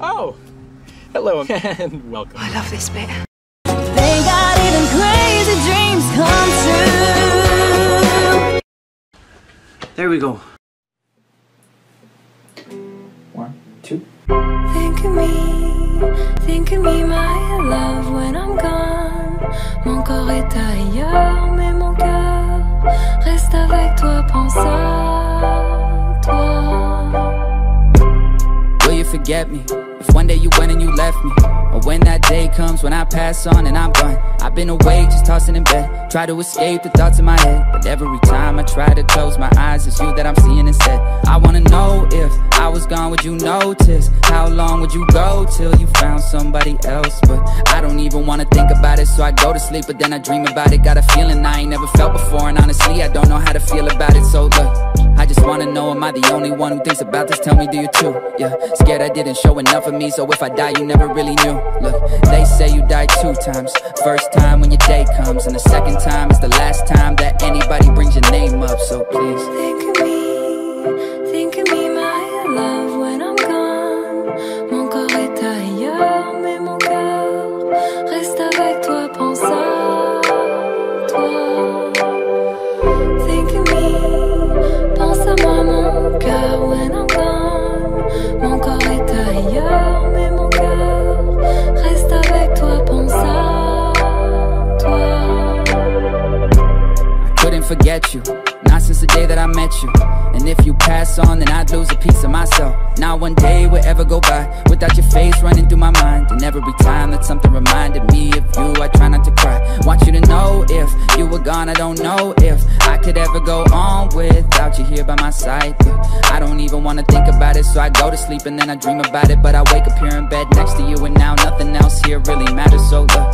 Oh, hello and welcome. I love this bit. They got even crazy dreams come true. There we go. One, two. Think of me, think of me, my love, when I'm gone. Mon corps est ailleurs, forget me? If one day you went and you left me Or when that day comes when I pass on and I'm gone I've been awake just tossing in bed Try to escape the thoughts in my head. But every time I try to close my eyes It's you that I'm seeing instead. I wanna know if I was gone would you notice? How long would you go till you found somebody else? But I don't even wanna think about it So I go to sleep but then I dream about it. Got a feeling I ain't never felt before And honestly I don't know how to feel about it. So look I just wanna know, am I the only one who thinks about this? Tell me, do you too? Yeah, scared I didn't show enough of me, so if I die, you never really knew. Look, they say you die two times. First time when your day comes, and the second time is the last time that anybody brings your name up. So please, couldn't forget you. Not since the day that I met you. And if you pass on, then I'd lose a piece of myself. Not one day would ever go by without your face running through my mind. And every time that something reminded me of you, I try not to cry. Want you to know if you were gone, I don't know if I could ever go on without you here by my side. I don't even wanna think about it, so I go to sleep and then I dream about it. But I wake up here in bed next to you, and now nothing else here really matters. So look,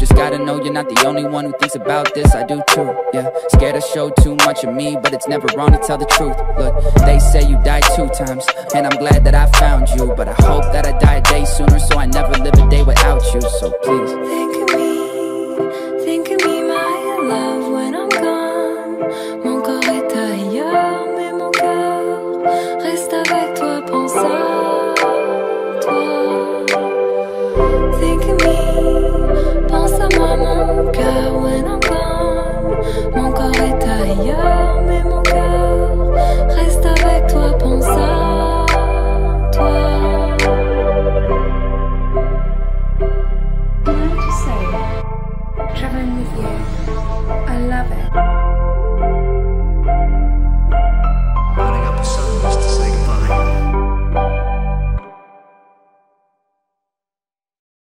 just gotta know you're not the only one who thinks about this. I do too, yeah. Scared to show too much of me, but it's never wrong to tell the truth. Look, they say you died two times, and I'm glad that I found you. But I hope that I die a day sooner, so I never live a day without you. So please. have it.